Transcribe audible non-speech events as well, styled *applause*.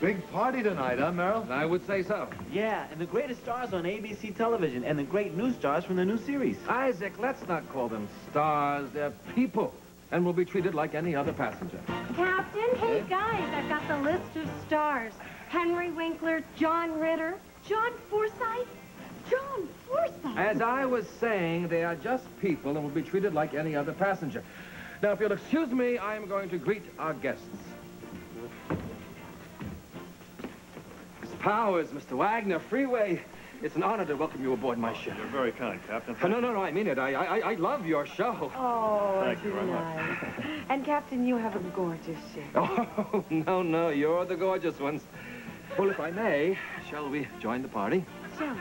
Big party tonight, huh, Merrill? I would say so. Yeah, and the greatest stars on ABC television, and the great new stars from the new series. Isaac, let's not call them stars. They're people, and will be treated like any other passenger. Captain, hey guys, I've got the list of stars. Henry Winkler, John Ritter, John Forsythe, John Forsythe. As I was saying, they are just people and will be treated like any other passenger. Now, if you'll excuse me, I am going to greet our guests. Miss Powers, Mr. Wagner, Freeway. It's an honor to welcome you aboard my ship. You're very kind, Captain. No, no, no, I mean it. I, I, I love your show. Oh, Thank you very much. nice. And Captain, you have a gorgeous ship. Oh, *laughs* no, no, you're the gorgeous ones. Well, if I may, shall we join the party? Shall we?